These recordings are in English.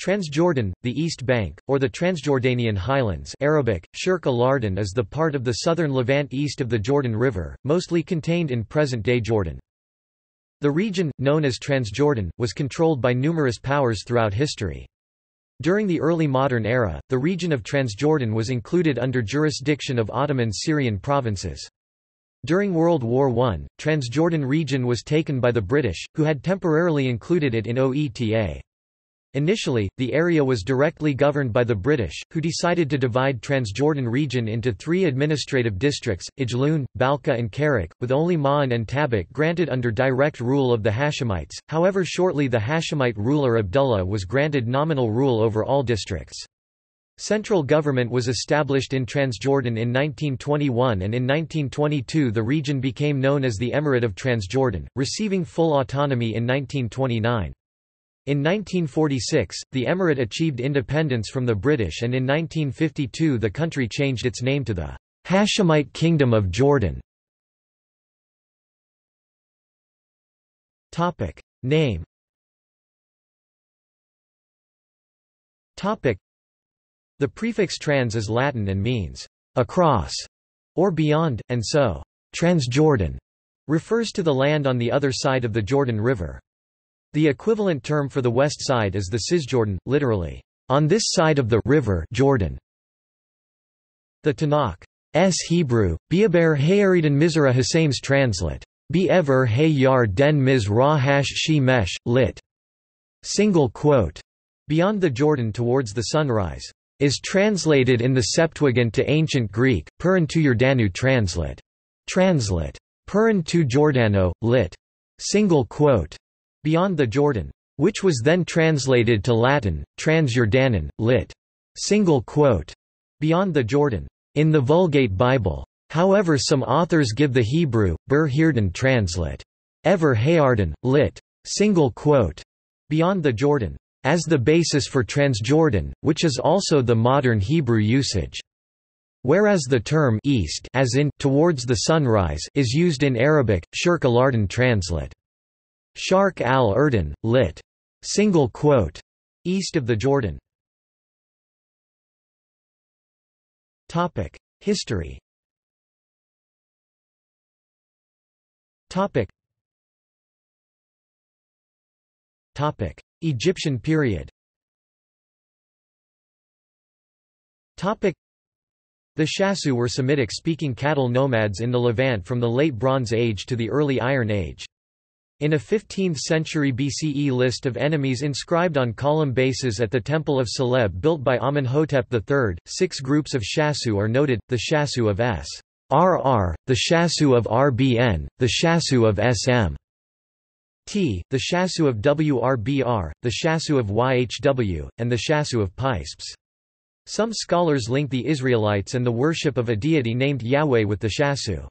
Transjordan, the East Bank, or the Transjordanian Highlands Arabic, Shirk al-Ardan is the part of the southern Levant east of the Jordan River, mostly contained in present-day Jordan. The region, known as Transjordan, was controlled by numerous powers throughout history. During the early modern era, the region of Transjordan was included under jurisdiction of Ottoman Syrian provinces. During World War I, Transjordan region was taken by the British, who had temporarily included it in OETA. Initially, the area was directly governed by the British, who decided to divide Transjordan region into three administrative districts, Ajloun, Balqa and Karak, with only Ma'an and Tabuk granted under direct rule of the Hashemites, however shortly the Hashemite ruler Abdullah was granted nominal rule over all districts. Central government was established in Transjordan in 1921 and in 1922 the region became known as the Emirate of Transjordan, receiving full autonomy in 1929. In 1946, the emirate achieved independence from the British and in 1952 the country changed its name to the Hashemite Kingdom of Jordan. Topic. Name Topic. The prefix trans is Latin and means across or beyond, and so Transjordan refers to the land on the other side of the Jordan River. The equivalent term for the west side is the Cisjordan, literally, on this side of the river Jordan. The Tanakh Hebrew, Biaber Hayaridan Mizra Hasames translate. Be-ever hay den Mizra hash she mesh, lit. Single quote. Beyond the Jordan towards the sunrise. Is translated in the Septuagint to Ancient Greek, Purin tu Jordanu translate. Translate. Purin Jordano, lit. Single quote. Beyond the Jordan. Which was then translated to Latin, Transjordanon, lit. Single quote. Beyond the Jordan. In the Vulgate Bible. However some authors give the Hebrew, Ber translate. Ever Hayarden, lit. Single quote. Beyond the Jordan. As the basis for Transjordan, which is also the modern Hebrew usage. Whereas the term east as in towards the sunrise is used in Arabic, Shirk al-Ardan translate. Shark al-Urdun, lit. Single quote. East of the Jordan. History. Topic: Egyptian period. Topic. The Shasu were Semitic-speaking cattle nomads in the Levant from the Late Bronze Age to the Early Iron Age. In a 15th-century BCE list of enemies inscribed on column bases at the Temple of Soleb built by Amenhotep III, six groups of Shasu are noted, the Shasu of S. RR, the Shasu of RBN, the Shasu of SM. T, the Shasu of WRBR, the Shasu of YHW, and the Shasu of Pisps. Some scholars link the Israelites and the worship of a deity named Yahweh with the Shasu.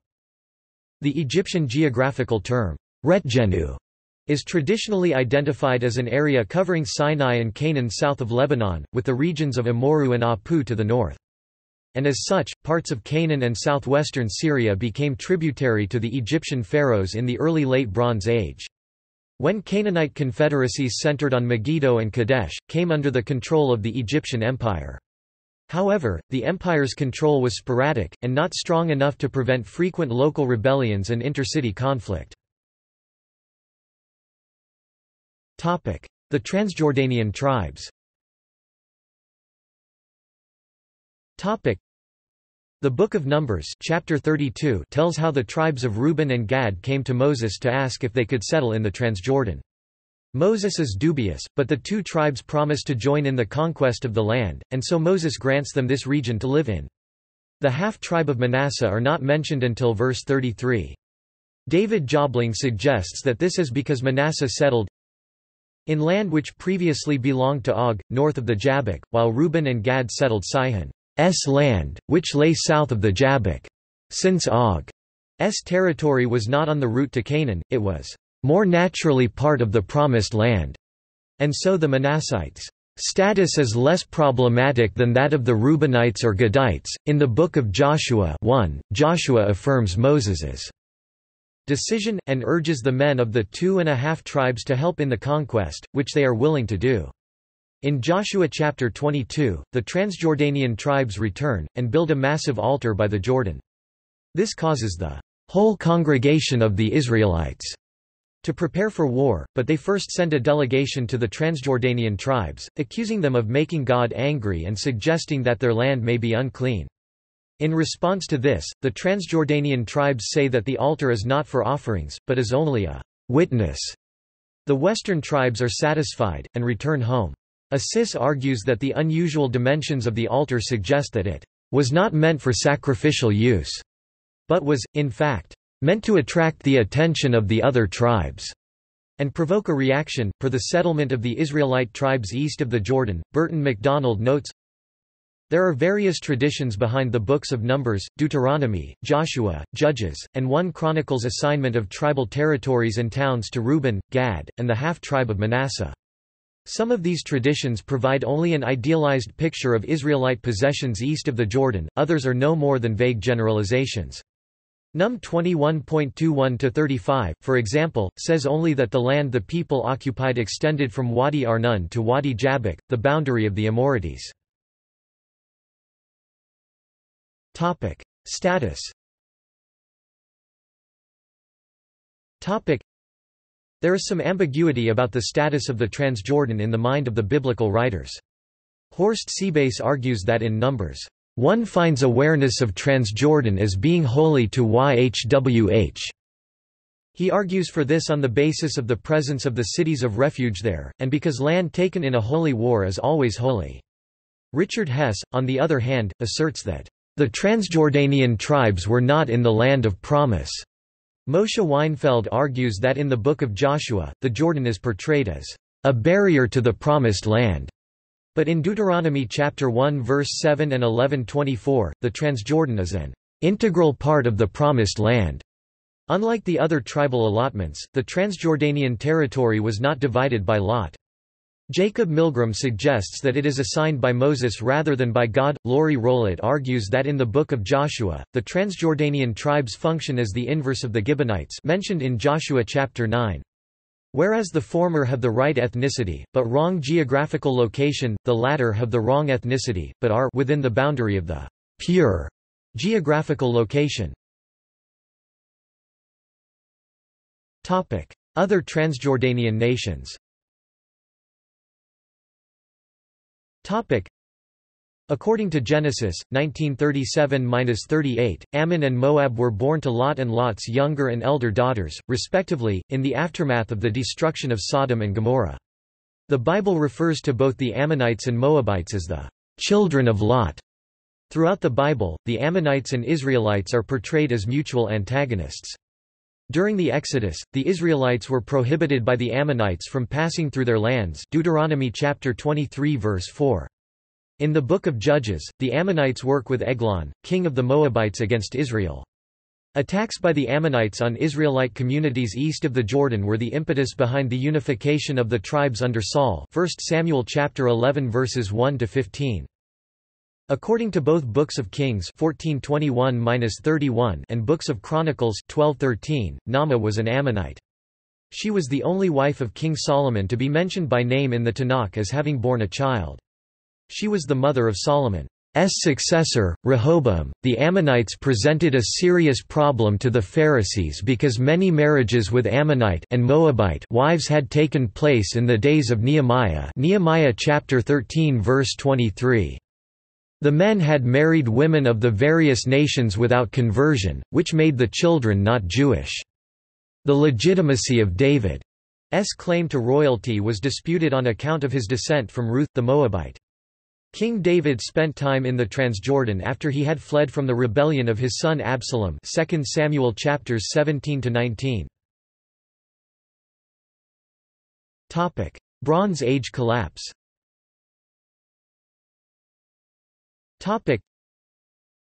The Egyptian geographical term, Retjenu is traditionally identified as an area covering Sinai and Canaan south of Lebanon, with the regions of Amurru and Apu to the north. And as such, parts of Canaan and southwestern Syria became tributary to the Egyptian pharaohs in the early Late Bronze Age. When Canaanite confederacies centered on Megiddo and Kadesh, came under the control of the Egyptian Empire. However, the empire's control was sporadic, and not strong enough to prevent frequent local rebellions and intercity conflict. The Transjordanian tribes the Book of Numbers chapter 32 tells how the tribes of Reuben and Gad came to Moses to ask if they could settle in the Transjordan. Moses is dubious, but the two tribes promise to join in the conquest of the land, and so Moses grants them this region to live in. The half-tribe of Manasseh are not mentioned until verse 33. David Jobling suggests that this is because Manasseh settled in land which previously belonged to Og, north of the Jabbok, while Reuben and Gad settled Sihon's land, which lay south of the Jabbok. Since Og's territory was not on the route to Canaan, it was more naturally part of the Promised Land, and so the Manassites' status is less problematic than that of the Reubenites or Gadites. In the Book of Joshua 1, Joshua affirms Moses's decision, and urges the men of the two and a half tribes to help in the conquest, which they are willing to do. In Joshua chapter 22, the Transjordanian tribes return, and build a massive altar by the Jordan. This causes the whole congregation of the Israelites to prepare for war, but they first send a delegation to the Transjordanian tribes, accusing them of making God angry and suggesting that their land may be unclean. In response to this, the Transjordanian tribes say that the altar is not for offerings, but is only a witness. The western tribes are satisfied, and return home. Assis argues that the unusual dimensions of the altar suggest that it was not meant for sacrificial use, but was, in fact, meant to attract the attention of the other tribes and provoke a reaction. Per the settlement of the Israelite tribes east of the Jordan, Burton MacDonald notes there are various traditions behind the books of Numbers, Deuteronomy, Joshua, Judges, and 1 Chronicles assignment of tribal territories and towns to Reuben, Gad, and the half-tribe of Manasseh. Some of these traditions provide only an idealized picture of Israelite possessions east of the Jordan, others are no more than vague generalizations. Num 21.21-35, for example, says only that the land the people occupied extended from Wadi Arnon to Wadi Jabbok, the boundary of the Amorites. Topic: Status. Topic: There is some ambiguity about the status of the Transjordan in the mind of the biblical writers. Horst Seebass argues that in Numbers, one finds awareness of Transjordan as being holy to YHWH. He argues for this on the basis of the presence of the cities of refuge there, and because land taken in a holy war is always holy. Richard Hess, on the other hand, asserts that the Transjordanian tribes were not in the land of promise. Moshe Weinfeld argues that in the Book of Joshua, the Jordan is portrayed as a barrier to the promised land. But in Deuteronomy chapter 1 verse 7 and 11:24, the Transjordan is an integral part of the promised land. Unlike the other tribal allotments, the Transjordanian territory was not divided by lot. Jacob Milgrom suggests that it is assigned by Moses rather than by God. Lori Rowlett argues that in the Book of Joshua, the Transjordanian tribes function as the inverse of the Gibeonites mentioned in Joshua chapter 9. Whereas the former have the right ethnicity, but wrong geographical location, the latter have the wrong ethnicity, but are within the boundary of the pure geographical location. Other Transjordanian nations According to Genesis, 1937–38, Ammon and Moab were born to Lot and Lot's younger and elder daughters, respectively, in the aftermath of the destruction of Sodom and Gomorrah. The Bible refers to both the Ammonites and Moabites as the children of Lot. Throughout the Bible, the Ammonites and Israelites are portrayed as mutual antagonists. During the Exodus, the Israelites were prohibited by the Ammonites from passing through their lands Deuteronomy chapter 23 verse 4. In the Book of Judges, the Ammonites work with Eglon, king of the Moabites against Israel. Attacks by the Ammonites on Israelite communities east of the Jordan were the impetus behind the unification of the tribes under Saul 1 Samuel chapter 11 verses 1 to 15. According to both Books of Kings 1421 and Books of Chronicles 1213, Naamah was an Ammonite. She was the only wife of King Solomon to be mentioned by name in the Tanakh as having borne a child. She was the mother of Solomon's successor, Rehoboam. The Ammonites presented a serious problem to the Pharisees because many marriages with Ammonite and Moabite wives had taken place in the days of Nehemiah. Nehemiah chapter 13 verse 23. The men had married women of the various nations without conversion, which made the children not Jewish. The legitimacy of David's claim to royalty was disputed on account of his descent from Ruth, the Moabite. King David spent time in the Transjordan after he had fled from the rebellion of his son Absalom 2 Samuel chapters 17 to 19. Topic: Bronze Age collapse. Topic.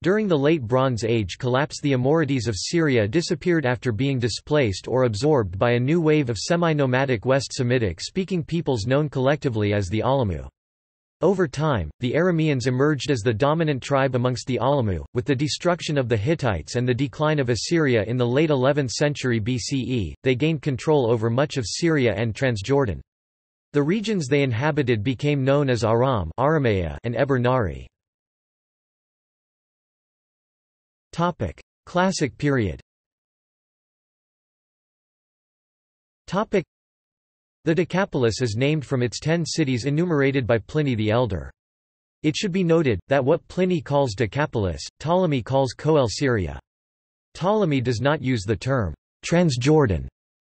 During the Late Bronze Age collapse the Amorites of Syria disappeared after being displaced or absorbed by a new wave of semi-nomadic West Semitic-speaking peoples known collectively as the Ahlamu. Over time, the Arameans emerged as the dominant tribe amongst the Ahlamu, with the destruction of the Hittites and the decline of Assyria in the late 11th century BCE, they gained control over much of Syria and Transjordan. The regions they inhabited became known as Aram Aramea and Eber Nari. Classic period Topic: the Decapolis is named from its ten cities enumerated by Pliny the Elder. It should be noted, that what Pliny calls Decapolis, Ptolemy calls Coele Syria. Ptolemy does not use the term Transjordan,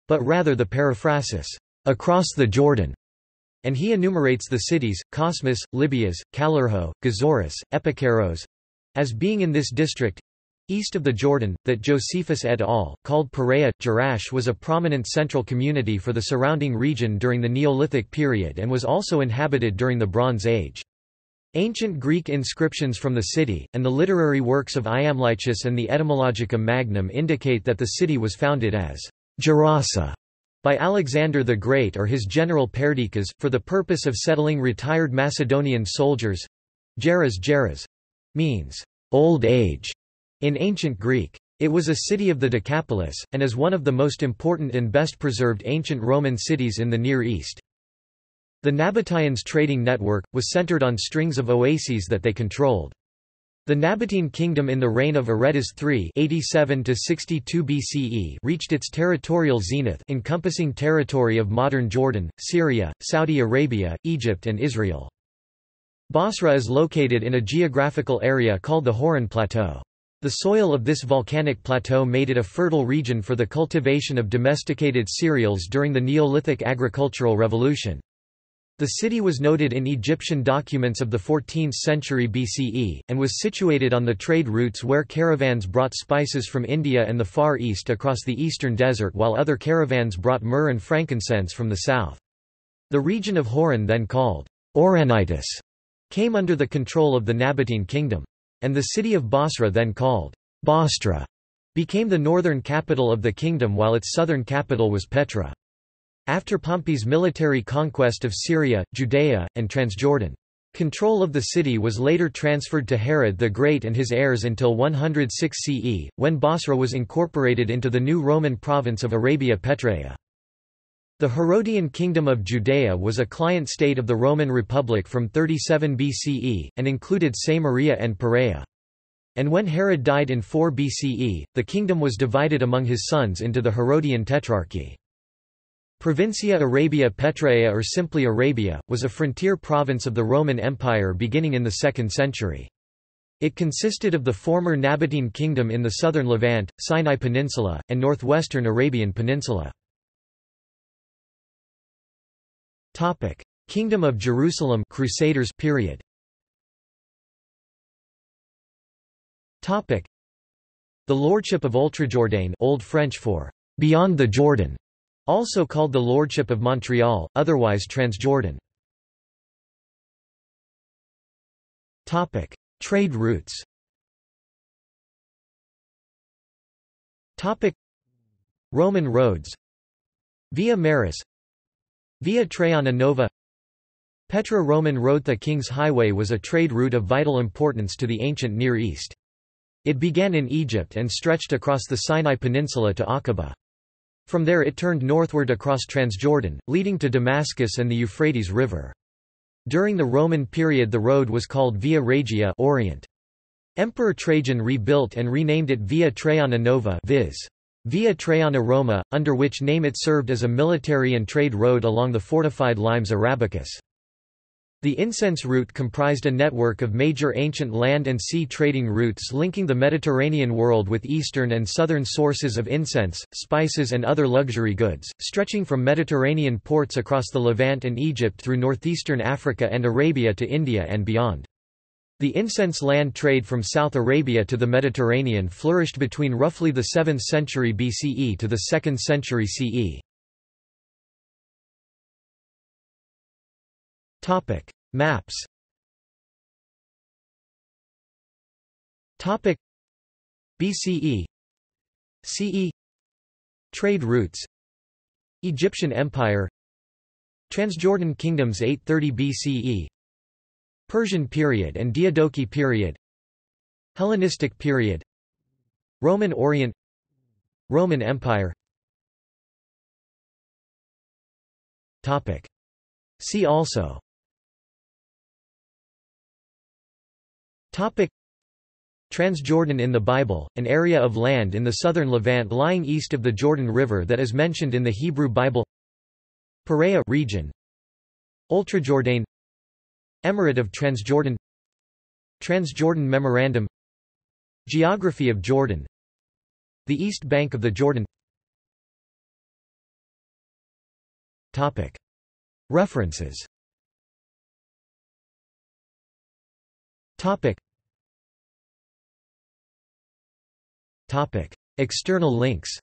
but rather the periphrasis, across the Jordan, and he enumerates the cities, Cosmas, Libyas, Calurho, Gazoris, Epikeros, as being in this district, East of the Jordan, that Josephus et al., called Perea, Jerash was a prominent central community for the surrounding region during the Neolithic period and was also inhabited during the Bronze Age. Ancient Greek inscriptions from the city, and the literary works of Iamblichus and the Etymologicum Magnum indicate that the city was founded as Gerasa by Alexander the Great or his general Perdiccas, for the purpose of settling retired Macedonian soldiers. Geras Geras means old age in ancient Greek. It was a city of the Decapolis, and is one of the most important and best preserved ancient Roman cities in the Near East. The Nabateans trading network, was centered on strings of oases that they controlled. The Nabatean kingdom in the reign of Aretas III 87 BCE reached its territorial zenith encompassing territory of modern Jordan, Syria, Saudi Arabia, Egypt and Israel. Bosra is located in a geographical area called the Hauran Plateau. The soil of this volcanic plateau made it a fertile region for the cultivation of domesticated cereals during the Neolithic agricultural revolution. The city was noted in Egyptian documents of the 14th century BCE, and was situated on the trade routes where caravans brought spices from India and the Far East across the eastern desert while other caravans brought myrrh and frankincense from the south. The region of Hauran then called Auranitis came under the control of the Nabatean kingdom and the city of Bosra then called Bostra, became the northern capital of the kingdom while its southern capital was Petra. After Pompey's military conquest of Syria, Judea, and Transjordan. Control of the city was later transferred to Herod the Great and his heirs until 106 CE, when Bosra was incorporated into the new Roman province of Arabia Petraea. The Herodian Kingdom of Judea was a client state of the Roman Republic from 37 BCE, and included Samaria and Perea. And when Herod died in 4 BCE, the kingdom was divided among his sons into the Herodian Tetrarchy. Provincia Arabia Petraea or simply Arabia, was a frontier province of the Roman Empire beginning in the 2nd century. It consisted of the former Nabatean kingdom in the southern Levant, Sinai Peninsula, and northwestern Arabian Peninsula. Topic: Kingdom of Jerusalem Crusaders period. Topic: The lordship of Oultrejordain, Old French for beyond the Jordan, also called the lordship of Montreal, otherwise Transjordan. Topic: Trade routes. Topic: Roman roads. Via Maris Via Traiana Nova Petra Roman Road The King's Highway was a trade route of vital importance to the ancient Near East. It began in Egypt and stretched across the Sinai Peninsula to Aqaba. From there it turned northward across Transjordan, leading to Damascus and the Euphrates River. During the Roman period the road was called Via Regia Orient. Emperor Trajan rebuilt and renamed it Via Traiana Nova viz. Via Traiana Roma, under which name it served as a military and trade road along the fortified limes Arabicus. The incense route comprised a network of major ancient land and sea trading routes linking the Mediterranean world with eastern and southern sources of incense, spices and other luxury goods, stretching from Mediterranean ports across the Levant and Egypt through northeastern Africa and Arabia to India and beyond. The incense land trade from South Arabia to the Mediterranean flourished between roughly the 7th century BCE to the 2nd century CE. Topic: Maps. Topic: BCE CE Trade routes Egyptian Empire Transjordan Kingdoms 830 BCE Persian period and Diadochi period Hellenistic period Roman Orient Roman Empire. Topic. See also. Topic. Transjordan in the Bible, an area of land in the southern Levant lying east of the Jordan River that is mentioned in the Hebrew Bible. Perea region. Oultrejordain Emirate of Transjordan Transjordan Memorandum Geography of Jordan The east bank of the Jordan Topic. References Topic. Topic. External links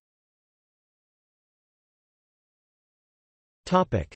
Topic.